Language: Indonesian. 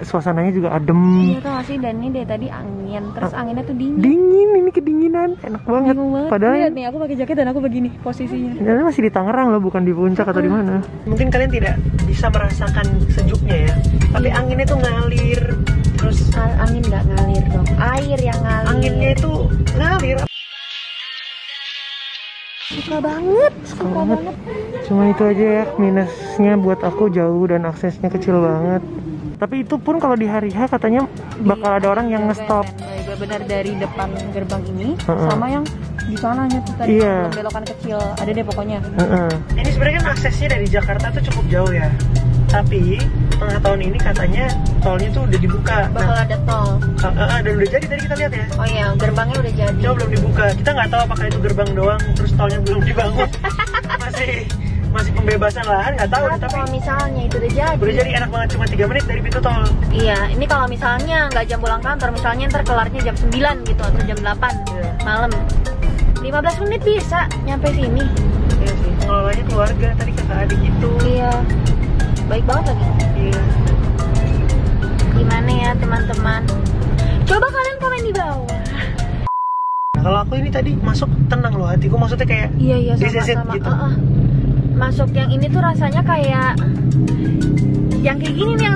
suasananya juga adem Iya tau gak sih dan ini dari tadi angin terus anginnya tuh dingin. dingin ini kedinginan enak banget banget. padahal Lihat nih aku pakai jaket dan aku begini posisinya. Ini masih di Tangerang loh, bukan di puncak atau di mana. Mungkin kalian tidak bisa merasakan sejuknya ya, tapi anginnya tuh ngalir, terus Al- angin nggak ngalir dong. Air yang ngalir. anginnya itu ngalir. suka banget, suka banget. banget. Cuma itu aja ya minusnya buat aku jauh dan aksesnya kecil banget. Tapi itu pun kalau di hari H katanya bakal ada orang yang ngestop. Benar dari depan gerbang ini Heeh. sama yang di sananya tuh tadi Iya. belum belokan kecil. Ada deh pokoknya. Heeh. Ini sebenarnya kan aksesnya dari Jakarta tuh cukup jauh ya. Tapi tengah tahun ini katanya tolnya tuh udah dibuka. Bakal Nah, ada tol. ah, ah, dan udah jadi tadi kita lihat ya. Oh iya, gerbangnya udah jadi. Jauh belum dibuka. Kita nggak tahu apakah itu gerbang doang, terus tolnya belum dibangun. masih masih pembebasan lahan nggak tahu. Tapi kalau misalnya itu udah jadi. udah jadi enak banget cuma 3 menit dari pintu tol. Iya, ini kalau misalnya nggak jam pulang kantor, misalnya ntar kelarnya jam 9 gitu atau jam 8 Iya. malam. 15 menit bisa nyampe sini. Iya sih. Pengelolanya keluarga tadi kakak adik itu. Iya. Baik banget lagi. Iya. Gimana ya teman-teman? Coba kalian komen di bawah. Nah, kalau aku ini tadi masuk tenang loh hatiku maksudnya kayak Iya iya This is it, sama-sama. gitu. Masuk yang ini tuh rasanya kayak yang kayak gini nih